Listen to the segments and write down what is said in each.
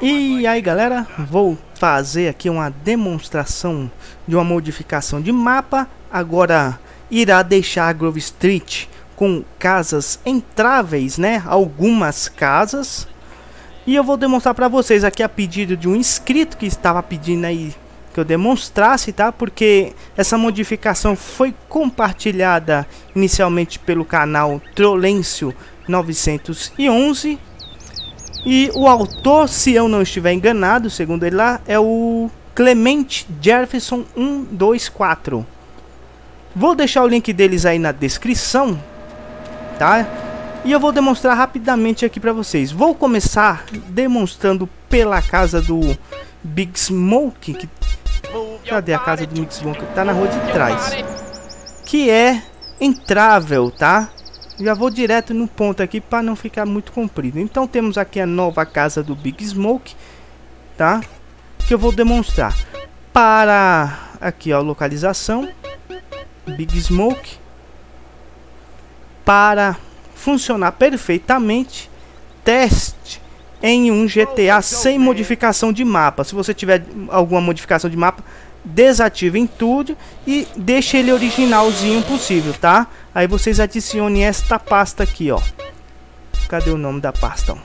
E aí galera, vou fazer aqui uma demonstração de uma modificação de mapa Agora irá deixar Grove Street com casas entráveis, né? Algumas casas E eu vou demonstrar para vocês aqui a pedido de um inscrito que estava pedindo aí que eu demonstrasse, tá? Porque essa modificação foi compartilhada inicialmente pelo canal Trolêncio 911 e o autor, se eu não estiver enganado, segundo ele lá, é o Clemente Jefferson 124. Vou deixar o link deles aí na descrição, tá? E eu vou demonstrar rapidamente aqui para vocês. Vou começar demonstrando pela casa do Big Smoke, que Cadê a casa do Big Smoke? Tá na rua de trás. Que é entrável, tá? Já vou direto no ponto aqui para não ficar muito comprido. Então temos aqui a nova casa do Big Smoke, tá? Que eu vou demonstrar. Para aqui ó, localização Big Smoke para funcionar perfeitamente. Teste em um GTA sem modificação de mapa. Se você tiver alguma modificação de mapa, desative em tudo e deixe ele originalzinho possível, tá? Aí vocês adicionem esta pasta aqui, ó. Cadê o nome da pasta?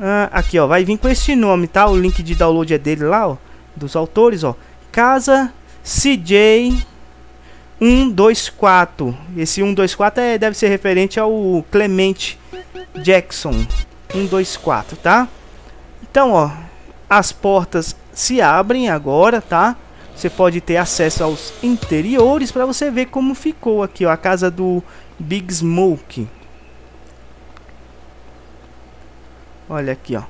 Ah, aqui, ó, vai vir com esse nome, tá? O link de download é dele lá, ó, dos autores, ó. Casa CJ 124. Esse 124 é, deve ser referente ao Clemente Jackson 124, tá? Então, ó, as portas se abrem agora, tá? Você pode ter acesso aos interiores para você ver como ficou aqui, ó, a casa do Big Smoke. Olha aqui, ó.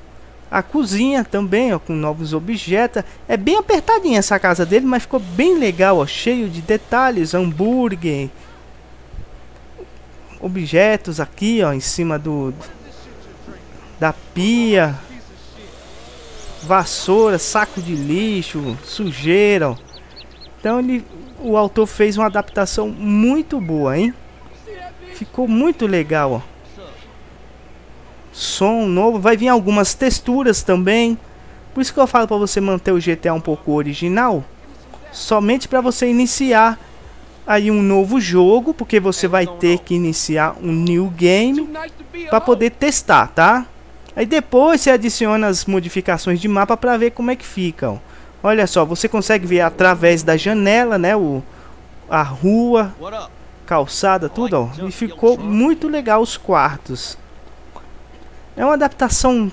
A cozinha também, ó, com novos objetos. É bem apertadinha essa casa dele, mas ficou bem legal, ó, cheio de detalhes, hambúrguer, objetos aqui, ó, em cima do da pia, vassoura, saco de lixo, sujeira. Então ele, o autor fez uma adaptação muito boa, hein? Ficou muito legal, ó. Som novo, vai vir algumas texturas também. Por isso que eu falo para você manter o GTA um pouco original, somente para você iniciar aí um novo jogo, porque você vai ter que iniciar um new game para poder testar, tá? Aí depois você adiciona as modificações de mapa para ver como é que fica. Ó. Olha só, você consegue ver através da janela, né, o a rua, calçada, tudo, ó. E ficou muito legal os quartos. É uma adaptação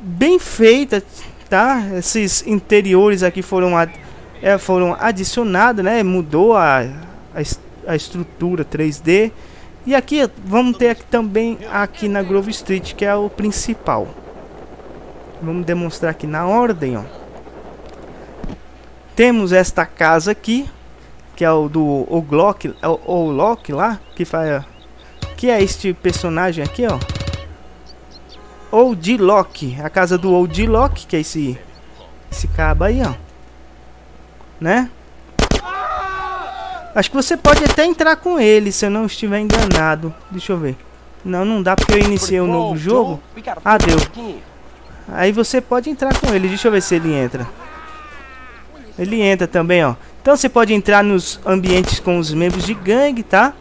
bem feita, tá? Esses interiores aqui foram ad, é, foram adicionados, né? Mudou a, a, a estrutura 3D. E aqui vamos ter aqui também aqui na Grove Street, que é o principal. Vamos demonstrar aqui na ordem, ó. Temos esta casa aqui, que é o do o Glock, é o, o Lock lá, que faz que é este personagem aqui, ó. Old Lock, a casa do Old Lock, que é esse esse cabo aí, ó. Né? Acho que você pode até entrar com ele, se eu não estiver enganado. Deixa eu ver. Não, não dá porque eu iniciei um novo jogo. Ah, deu. Aí você pode entrar com ele. Deixa eu ver se ele entra. Ele entra também, ó. Então você pode entrar nos ambientes com os membros de gangue, tá?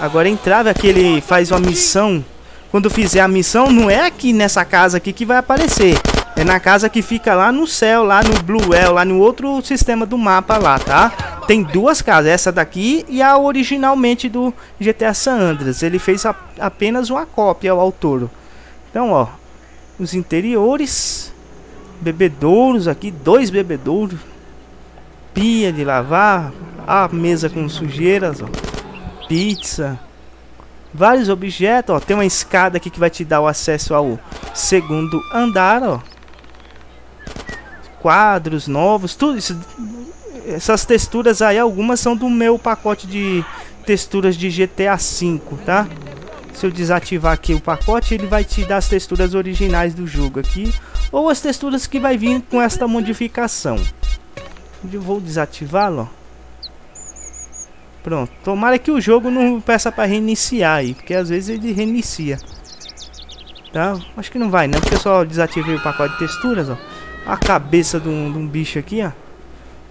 Agora entrar, aqui ele faz uma missão. Quando fizer a missão, não é aqui nessa casa aqui que vai aparecer. É na casa que fica lá no céu, lá no Blue Well, lá no outro sistema do mapa lá, tá? Tem duas casas, essa daqui e a originalmente do GTA San Andreas. Ele fez a, apenas uma cópia, o autor. Então, ó, os interiores, bebedouros aqui, dois bebedouros, pia de lavar, a mesa com sujeiras, ó, pizza, vários objetos, ó, tem uma escada aqui que vai te dar o acesso ao segundo andar, ó. Quadros novos, tudo isso essas texturas aí, algumas são do meu pacote de texturas de GTA V, tá? Se eu desativar aqui o pacote, ele vai te dar as texturas originais do jogo aqui. Ou as texturas que vai vir com esta modificação. Eu vou desativá-lo, Pronto. Tomara que o jogo não peça para reiniciar aí, porque às vezes ele reinicia. Tá? Acho que não vai não, porque eu só desativei o pacote de texturas, ó. A cabeça de um, de um bicho aqui, ó.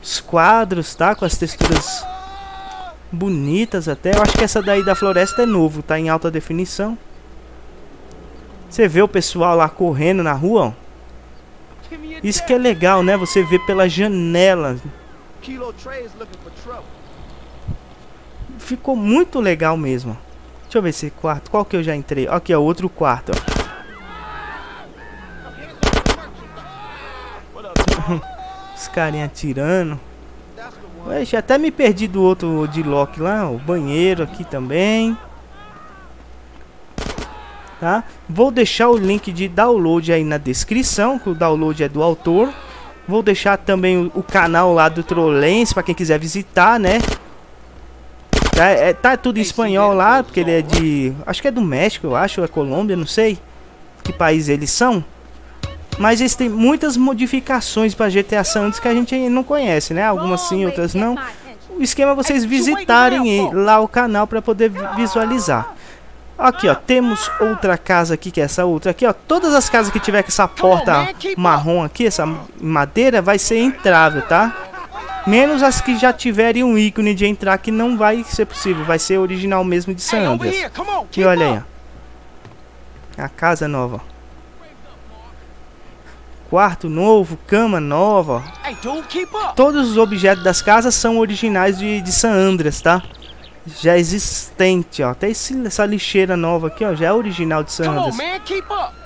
Os quadros, tá? Com as texturas bonitas até. Eu acho que essa daí da floresta é novo, tá em alta definição. Você vê o pessoal lá correndo na rua, ó. Isso que é legal, né? Você vê pela janela. Ficou muito legal mesmo. Deixa eu ver esse quarto. Qual que eu já entrei? Aqui, ó, outro quarto, ó. Os carinha atirando. Ué, até me perdi do outro de Loki lá. O banheiro aqui também. Tá? Vou deixar o link de download aí na descrição. Que o download é do autor. Vou deixar também o, o canal lá do Trollens para quem quiser visitar, né? Tá, é, tá tudo em espanhol lá, porque ele é de... Acho que é do México, eu acho, ou é Colômbia, não sei. Que país eles são. Mas eles têm muitas modificações para GTA San Andreas que a gente não conhece, né? Algumas sim, outras não. O esquema é vocês visitarem lá o canal para poder visualizar. Aqui, ó, temos outra casa aqui, que é essa outra aqui, ó. Todas as casas que tiver com essa porta marrom aqui, essa madeira, vai ser entrável, tá? Menos as que já tiverem um ícone de entrar, que não vai ser possível. Vai ser original mesmo de San Andreas. E olha aí, ó. A casa nova, quarto novo, cama nova. Todos os objetos das casas são originais de, de San Andreas, tá? Já existente, ó. Até esse, essa lixeira nova aqui, ó, já é original de San Andreas.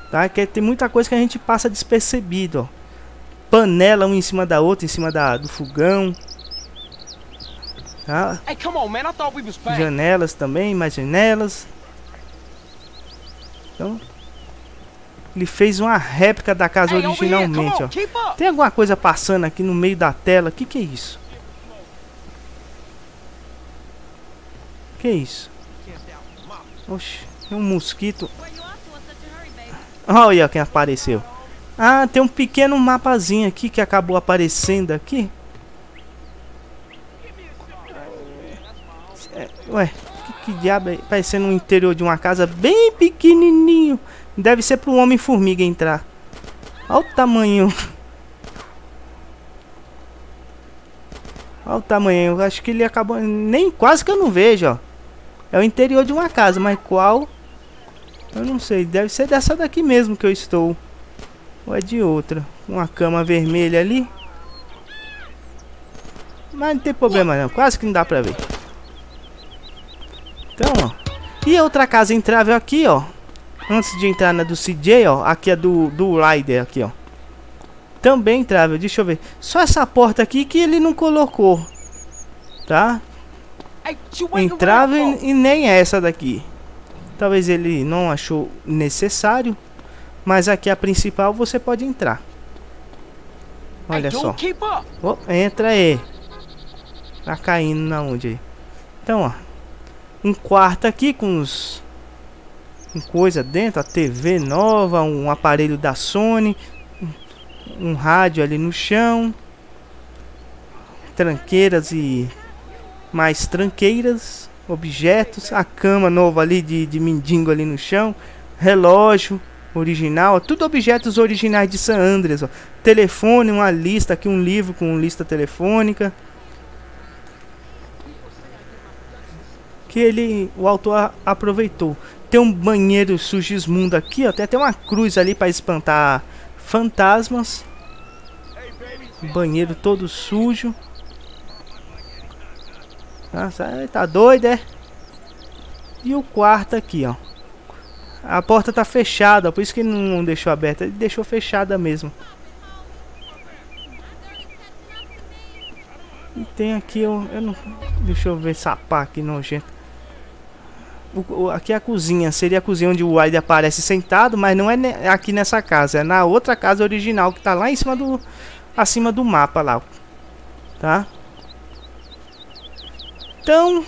Tá? Que tem muita coisa que a gente passa despercebido, ó. Panela um em cima da outra, em cima da, do fogão. Tá? Janelas também, mais janelas. Então, ele fez uma réplica da casa originalmente, ó. Tem alguma coisa passando aqui no meio da tela. O que, que é isso? Que é isso? Oxe, tem um mosquito. Olha quem apareceu. Ah, tem um pequeno mapazinho aqui que acabou aparecendo aqui. É, ué, que, que diabo é? Parecendo no interior de uma casa bem pequenininho. Deve ser pro Homem-Formiga entrar. Olha o tamanho. Olha o tamanho. Eu acho que ele acabou... Nem quase que eu não vejo, ó. É o interior de uma casa, mas qual? Eu não sei. Deve ser dessa daqui mesmo que eu estou. Ou é de outra. Uma cama vermelha ali. Mas não tem problema não. Quase que não dá pra ver. Então, ó. E outra casa entrável aqui, ó. Antes de entrar na do CJ, ó. Aqui é do, do Rider, aqui, ó. Também entrável, deixa eu ver. Só essa porta aqui que ele não colocou. Tá? Entrável e nem essa daqui. Talvez ele não achou necessário. Mas aqui a principal você pode entrar. Olha só. Oh, entra aí. Tá caindo na onde aí? Então, ó. Um quarto aqui com os com coisa dentro, a TV nova, um aparelho da Sony, um rádio ali no chão, tranqueiras e mais tranqueiras, objetos, a cama nova ali de, de mendigo ali no chão, relógio original, tudo objetos originais de San Andreas, ó. telefone, uma lista aqui, um livro com lista telefônica. Que ele, o autor aproveitou. Tem um banheiro sugismundo aqui, ó. Tem até uma cruz ali para espantar fantasmas. Banheiro todo sujo. Nossa, tá doido, é? E o quarto aqui, ó. A porta tá fechada, por isso que não deixou aberta. Ele deixou fechada mesmo. E tem aqui, eu, eu não... Deixa eu ver sapá aqui nojento o, aqui é a cozinha, seria a cozinha onde o Wide aparece sentado, mas não é aqui nessa casa, é na outra casa original que tá lá em cima do acima do mapa lá. Tá? Então,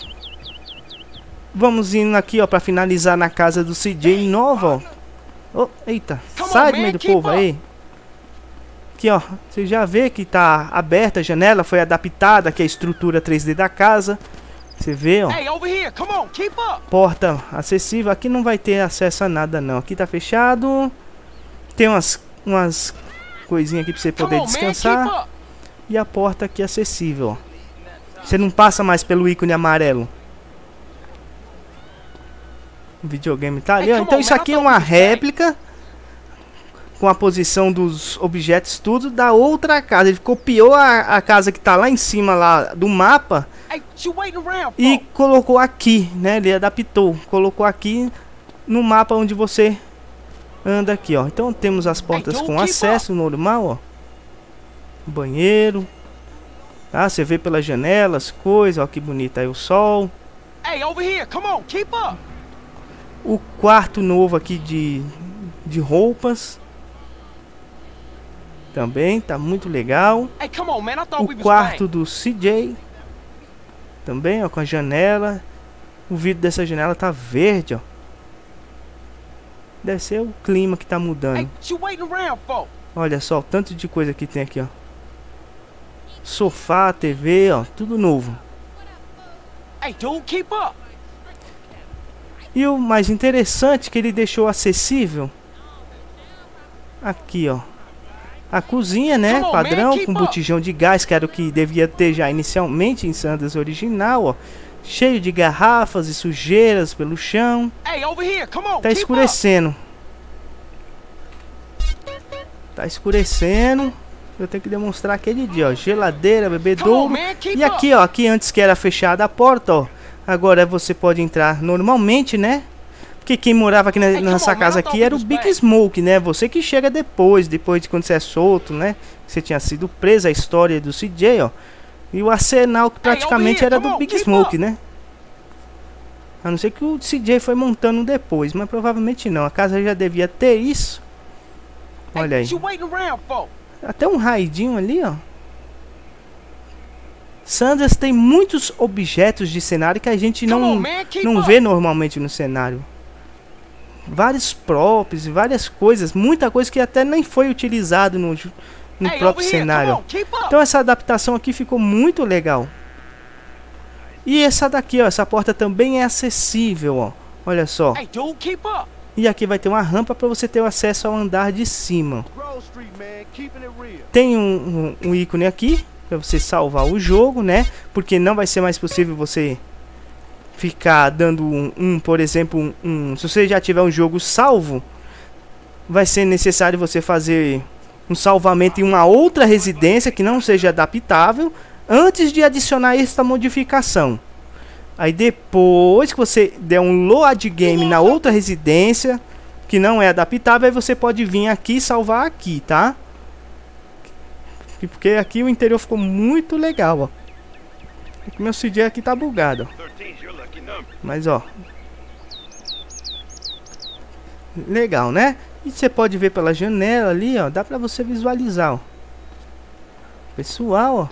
vamos indo aqui, ó, para finalizar na casa do CJ nova, ó. Oh, eita, sai do meio do povo aí. Aqui, ó, você já vê que tá aberta a janela, foi adaptada aqui a estrutura 3D da casa. Você vê, ó. Porta acessível. Aqui não vai ter acesso a nada, não. Aqui tá fechado. Tem umas, umas coisinhas aqui pra você poder descansar. E a porta aqui acessível, ó. Você não passa mais pelo ícone amarelo. O videogame tá ali, ó. Então isso aqui é uma réplica com a posição dos objetos tudo da outra casa. Ele copiou a, a casa que tá lá em cima lá do mapa e colocou aqui, né? Ele adaptou, colocou aqui no mapa onde você anda aqui, ó. Então temos as portas com acesso normal, ó. Banheiro. Tá? Você vê pelas janelas, coisa, ó que bonito aí o sol. O quarto novo aqui de de roupas. Também tá muito legal. O quarto do CJ. Também, ó, com a janela. O vidro dessa janela tá verde, ó. Deve ser o clima que tá mudando. Olha só o tanto de coisa que tem aqui, ó. Sofá, TV, ó, tudo novo. E o mais interessante que ele deixou acessível aqui, ó. A cozinha, né, padrão, com botijão de gás, que era o que devia ter já inicialmente em Sanders original, ó. Cheio de garrafas e sujeiras pelo chão. Tá escurecendo. Tá escurecendo. Eu tenho que demonstrar aquele dia, ó. Geladeira, bebedouro. E aqui, ó, aqui antes que era fechada a porta, ó. Agora você pode entrar normalmente, né? Porque quem morava aqui na, nessa casa aqui era o Big Smoke, né? Você que chega depois, depois de quando você é solto, né? Você tinha sido preso, a história do CJ, ó. E o arsenal que praticamente era do Big Smoke, né? A não ser que o CJ foi montando depois, mas provavelmente não. A casa já devia ter isso. Olha aí. Até um raidinho ali, ó. Sanders tem muitos objetos de cenário que a gente não, não vê normalmente no cenário vários props, várias coisas, muita coisa que até nem foi utilizado no, no hey, próprio cenário. Então essa adaptação aqui ficou muito legal. E essa daqui, ó, essa porta também é acessível, ó. Olha só. Hey, e aqui vai ter uma rampa para você ter acesso ao andar de cima. Tem um, um, um ícone aqui para você salvar o jogo, né? Porque não vai ser mais possível você ficar dando um, um por exemplo, um, um, se você já tiver um jogo salvo, vai ser necessário você fazer um salvamento em uma outra residência que não seja adaptável antes de adicionar esta modificação. Aí depois que você der um load game na outra residência que não é adaptável, aí você pode vir aqui e salvar aqui, tá? Porque aqui o interior ficou muito legal, ó. Meu CD aqui tá bugado. Mas ó. Legal, né? E você pode ver pela janela ali, ó. Dá pra você visualizar, ó. Pessoal, ó.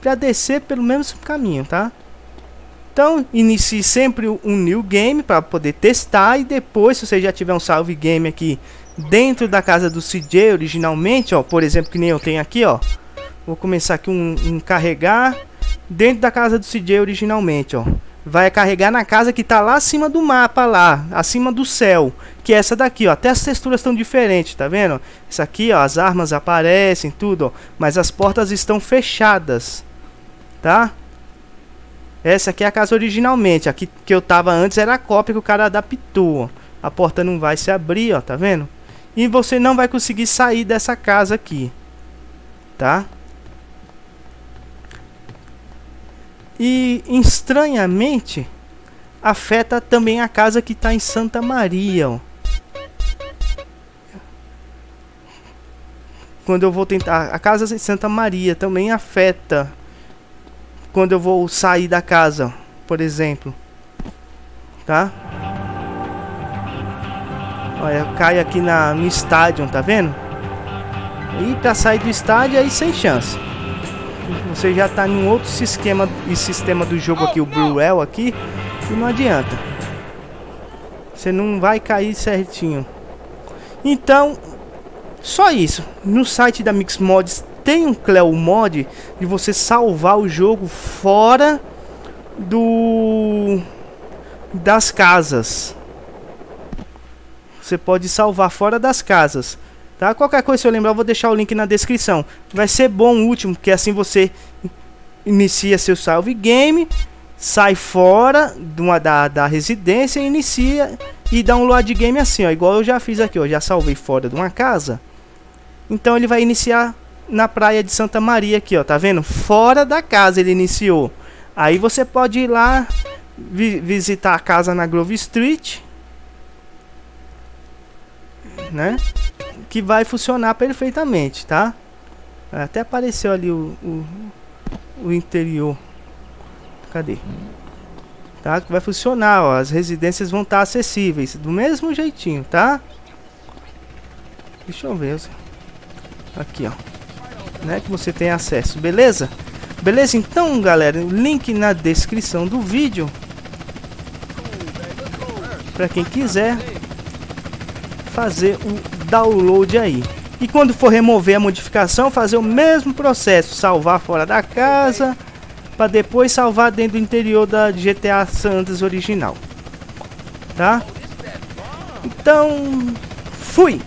Pra descer pelo mesmo caminho, tá? Então, inicie sempre um new game para poder testar e depois, se você já tiver um salve game aqui dentro da casa do CJ originalmente, ó, por exemplo, que nem eu tenho aqui, ó. Vou começar aqui um, um carregar dentro da casa do CJ originalmente, ó vai carregar na casa que está lá acima do mapa lá, acima do céu, que é essa daqui, ó. Até as texturas estão diferentes, tá vendo? Isso aqui, ó, as armas aparecem, tudo, ó, mas as portas estão fechadas, tá? Essa aqui é a casa originalmente, aqui que eu tava antes era a cópia que o cara adaptou, ó. A porta não vai se abrir, ó, tá vendo? E você não vai conseguir sair dessa casa aqui, tá? E estranhamente afeta também a casa que está em Santa Maria. Ó. Quando eu vou tentar. A casa em Santa Maria também afeta. Quando eu vou sair da casa, por exemplo. Tá? Olha, cai aqui na, no estádio, tá vendo? E pra sair do estádio aí sem chance você já está em outro sistema e sistema do jogo aqui, o Bruel aqui, e não adianta. Você não vai cair certinho. Então, só isso. No site da Mix Mods tem um Cleo Mod de você salvar o jogo fora do das casas. Você pode salvar fora das casas. Tá? Qualquer coisa, se eu lembrar, eu vou deixar o link na descrição. Vai ser bom o último, porque assim você inicia seu salve game, sai fora de uma, da, da residência, inicia e dá um load game assim, ó, igual eu já fiz aqui, ó, já salvei fora de uma casa. Então ele vai iniciar na praia de Santa Maria aqui, ó, tá vendo? Fora da casa ele iniciou. Aí você pode ir lá vi visitar a casa na Grove Street, né? Que vai funcionar perfeitamente, tá? Até apareceu ali o, o, o interior. Cadê? Tá? Que vai funcionar, ó. As residências vão estar acessíveis do mesmo jeitinho, tá? Deixa eu ver. Aqui, ó. Né, que você tem acesso, beleza? Beleza? Então, galera, link na descrição do vídeo. Para quem quiser fazer o download aí. E quando for remover a modificação, fazer o mesmo processo, salvar fora da casa, para depois salvar dentro do interior da GTA Santos original. Tá? Então, fui!